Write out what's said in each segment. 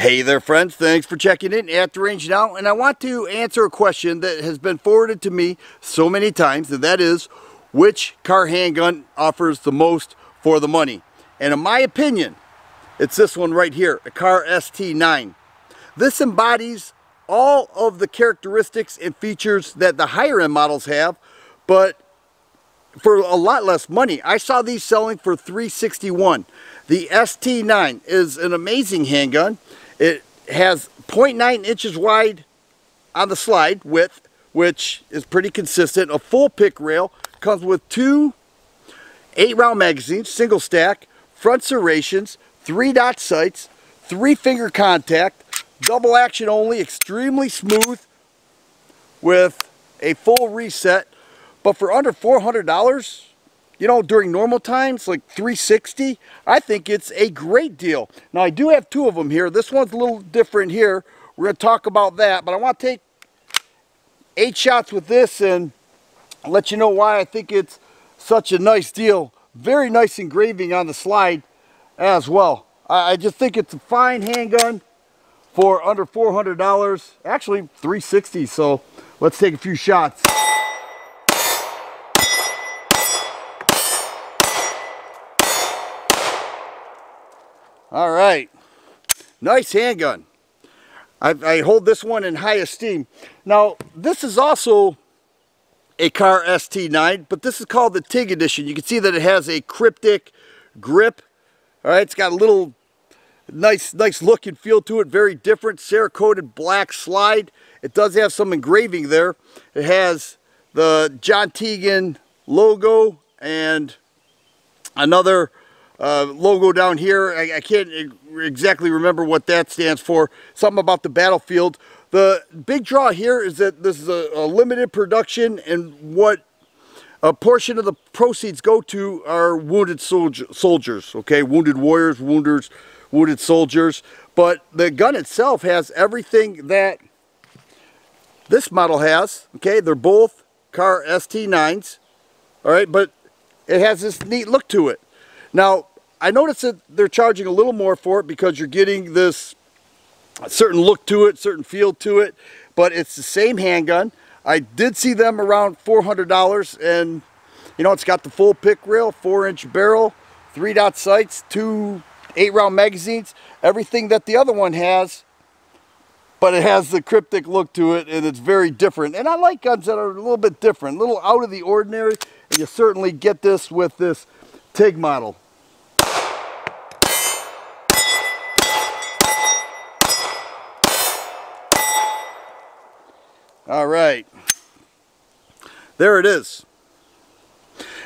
Hey there friends, thanks for checking in at the range now and I want to answer a question that has been forwarded to me so many times and that is which Kahr handgun offers the most for the money and in my opinion it's this one right here, a Kahr ST9. This embodies all of the characteristics and features that the higher end models have but for a lot less money. I saw these selling for 361. The ST9 is an amazing handgun. It has 0.9 inches wide on the slide width, which is pretty consistent. A full pick rail comes with two eight round magazines, single stack, front serrations, three dot sights, three finger contact, double action only, extremely smooth with a full reset. But for under $400, you know, during normal times, like 360, I think it's a great deal. Now, I do have two of them here. This one's a little different here. We're going to talk about that, but I want to take eight shots with this and let you know why I think it's such a nice deal. Very nice engraving on the slide as well. I just think it's a fine handgun for under $400. Actually, 360 so let's take a few shots. All right, nice handgun. I, I, hold this one in high esteem. Now, this is also a Kahr ST9, but this is called the TIG edition. You can see that it has a Kryptek grip. All right, it's got a little nice, nice look and feel to it. Very different, Cerakoted black slide. It does have some engraving there. It has the John Tiegen logo and another uh, logo down here. I, I, can't exactly remember what that stands for. Something about the battlefield. The big draw here is that this is a, a limited production and what a portion of the proceeds go to are wounded soldier, soldiers, okay? Wounded warriors, wounders, wounded soldiers. But the gun itself has everything that this model has, okay? They're both Kahr ST9s, all right? But it has this neat look to it. Now, I noticed that they're charging a little more for it because you're getting this certain look to it, certain feel to it, but it's the same handgun. I did see them around $400 and you know, it's got the full pick rail, four inch barrel, three dot sights, two eight round magazines, everything that the other one has, but it has the Kryptek look to it and it's very different. And I like guns that are a little bit different, a little out of the ordinary, and you certainly get this with this TIG model. All right. There it is.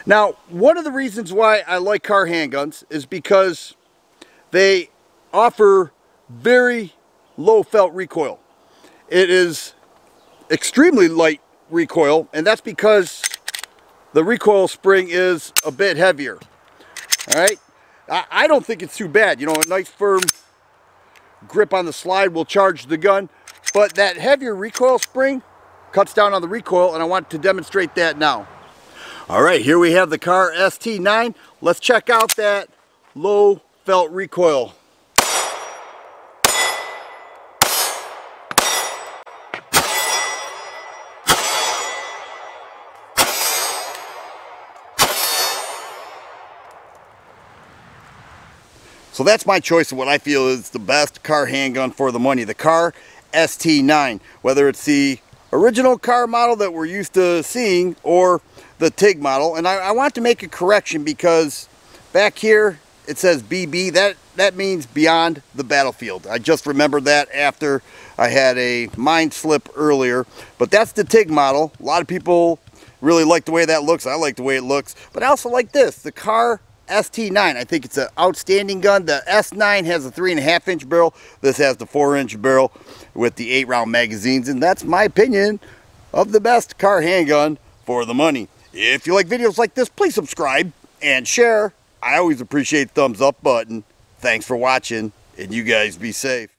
Now, one of the reasons why I like Kahr handguns is because they offer very low felt recoil. It is extremely light recoil, and that's because the recoil spring is a bit heavier. All right? I don't think it's too bad. You know, a nice firm grip on the slide will charge the gun, but that heavier recoil spring cuts down on the recoil and I want to demonstrate that now. All right, here we have the Kahr ST9. Let's check out that low felt recoil. So that's my choice of what I feel is the best Kahr handgun for the money. The Kahr ST9, whether it's the original Kahr model that we're used to seeing or the TIG model. And I, I want to make a correction because back here it says BB. That, that means beyond the battlefield. I just remembered that after I had a mind slip earlier. But that's the TIG model. A lot of people really like the way that looks. I like the way it looks. But I also like this, the Kahr ST9. I think it's an outstanding gun. The S9 has a three and a half inch barrel. This has the four inch barrel with the eight round magazines. And that's my opinion of the best Kahr handgun for the money. If you like videos like this, please subscribe and share. I always appreciate thumbs up button. Thanks for watching and you guys be safe.